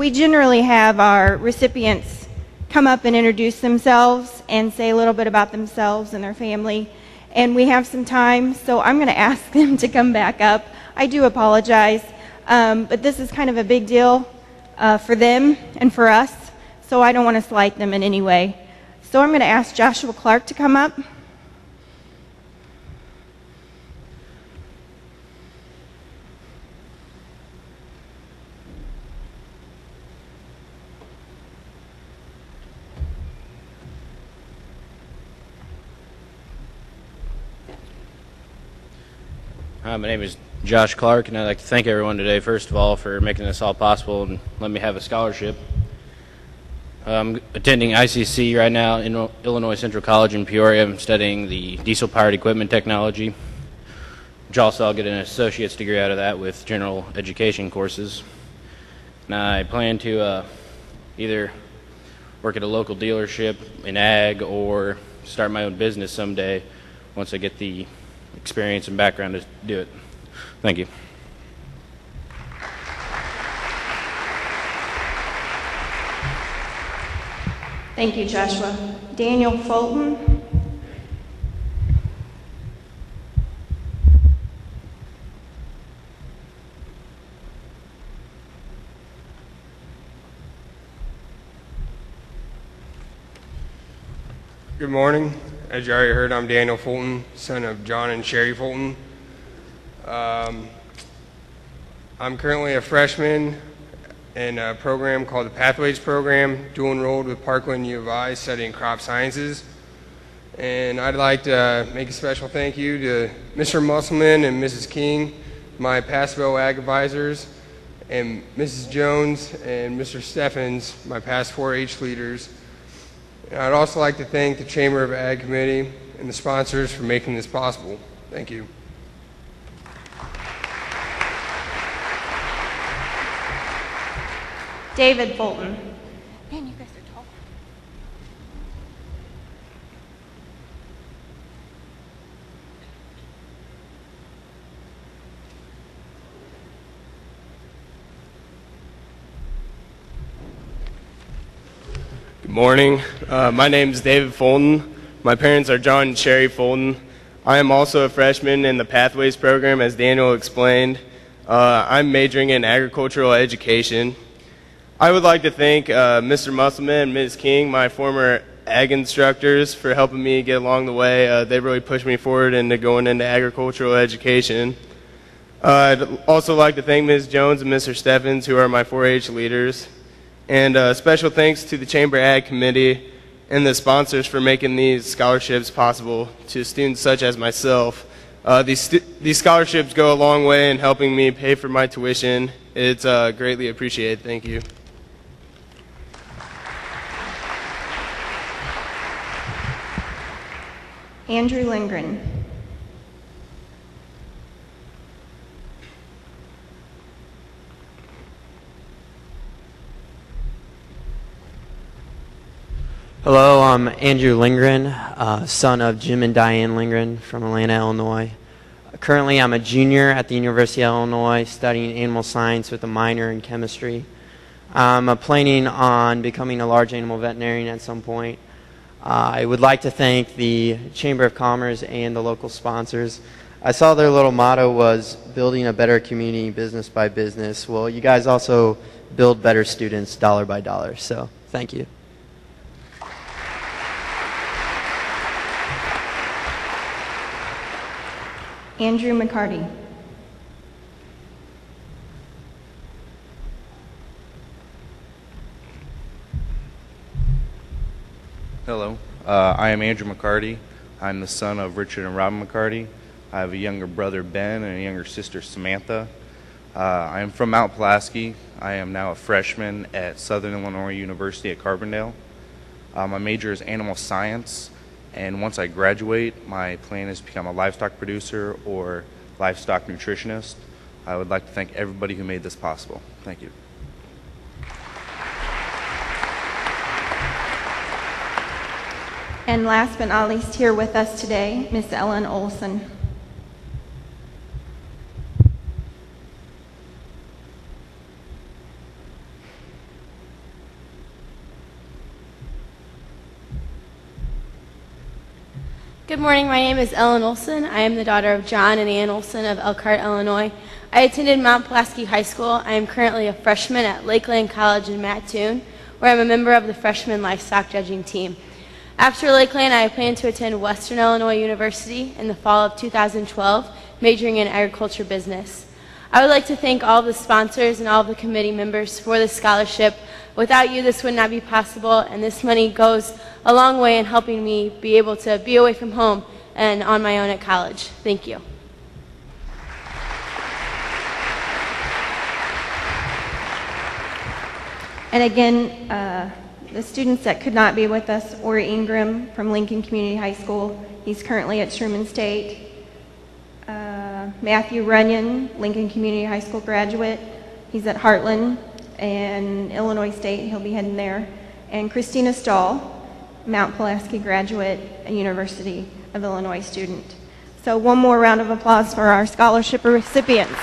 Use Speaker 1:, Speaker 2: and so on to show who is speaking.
Speaker 1: we generally have our recipients come up and introduce themselves and say a little bit about themselves and their family. And we have some time, so I'm going to ask them to come back up. I do apologize, um, but this is kind of a big deal uh, for them and for us, so I don't want to slight them in any way. So I'm going to ask Joshua Clark to come up.
Speaker 2: Hi, my name is Josh Clark, and I'd like to thank everyone today, first of all, for making this all possible and letting me have a scholarship. I'm attending ICC right now in Illinois Central College in Peoria. I'm studying the diesel powered equipment technology, which also I'll get an associate's degree out of that with general education courses. And I plan to uh, either work at a local dealership in ag or start my own business someday once I get the experience and background to do it. Thank you.
Speaker 1: Thank you, Joshua. Daniel Fulton.
Speaker 3: Good morning. As you already heard, I'm Daniel Fulton, son of John and Sherry Fulton. Um, I'm currently a freshman in a program called the Pathways Program, dual enrolled with Parkland U of I, studying crop sciences. And I'd like to make a special thank you to Mr. Musselman and Mrs. King, my Passville Ag advisors, and Mrs. Jones and Mr. Steffens, my past 4-H leaders I'd also like to thank the Chamber of Ag Committee and the sponsors for making this possible. Thank you.
Speaker 1: David Fulton. Man, you guys are tall.
Speaker 3: Good morning. Uh, my name is David Fulton. My parents are John and Sherry Fulton. I am also a freshman in the Pathways program, as Daniel explained. Uh, I'm majoring in agricultural education. I would like to thank uh, Mr. Musselman and Ms. King, my former ag instructors, for helping me get along the way. Uh, they really pushed me forward into going into agricultural education. Uh, I'd also like to thank Ms. Jones and Mr. Steffens, who are my 4-H leaders. And uh, special thanks to the Chamber Ag Committee and the sponsors for making these scholarships possible to students such as myself. Uh, these, these scholarships go a long way in helping me pay for my tuition. It's uh, greatly appreciated. Thank you.
Speaker 1: Andrew Lindgren.
Speaker 4: Hello, I'm Andrew Lindgren, uh, son of Jim and Diane Lindgren from Atlanta, Illinois. Currently, I'm a junior at the University of Illinois studying animal science with a minor in chemistry. I'm uh, planning on becoming a large animal veterinarian at some point. Uh, I would like to thank the Chamber of Commerce and the local sponsors. I saw their little motto was building a better community business by business. Well, you guys also build better students dollar by dollar, so thank you.
Speaker 1: Andrew McCarty.
Speaker 5: Hello, uh, I am Andrew McCarty. I'm the son of Richard and Robin McCarty. I have a younger brother, Ben, and a younger sister, Samantha. Uh, I am from Mount Pulaski. I am now a freshman at Southern Illinois University at Carbondale. Uh, my major is animal science, and once I graduate, my plan is to become a livestock producer or livestock nutritionist. I would like to thank everybody who made this possible. Thank you.
Speaker 1: And last but not least, here with us today, Miss Ellen Olson.
Speaker 6: Good morning. My name is Ellen Olson. I am the daughter of John and Ann Olson of Elkhart, Illinois. I attended Mount Pulaski High School. I am currently a freshman at Lakeland College in Mattoon, where I'm a member of the freshman livestock judging team. After Lakeland, I plan to attend Western Illinois University in the fall of 2012, majoring in agriculture business. I would like to thank all the sponsors and all the committee members for this scholarship. Without you, this would not be possible, and this money goes a long way in helping me be able to be away from home and on my own at college. Thank you.
Speaker 1: And again, uh, the students that could not be with us, Ori Ingram from Lincoln Community High School. He's currently at Truman State. Uh, Matthew Runyon, Lincoln Community High School graduate. He's at Heartland and Illinois State. He'll be heading there. And Christina Stahl, Mount Pulaski graduate, a University of Illinois student. So one more round of applause for our scholarship recipients.